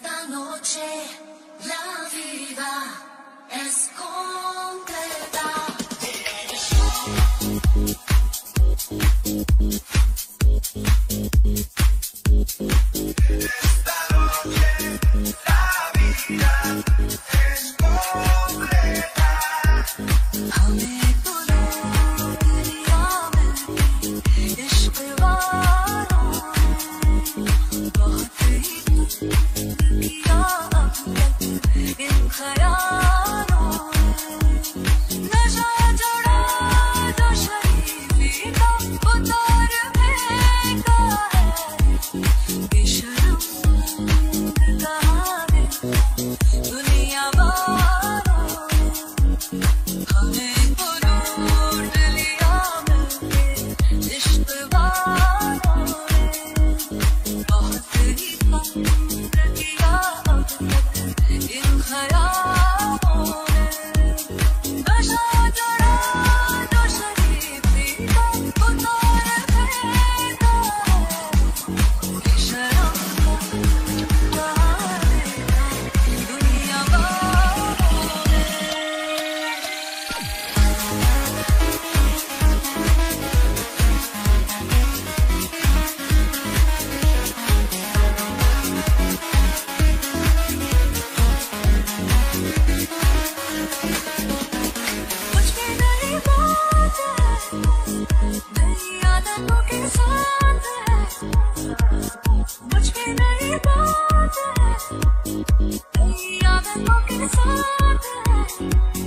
Esta noche la vida es completa. Thank you. I'm sorry.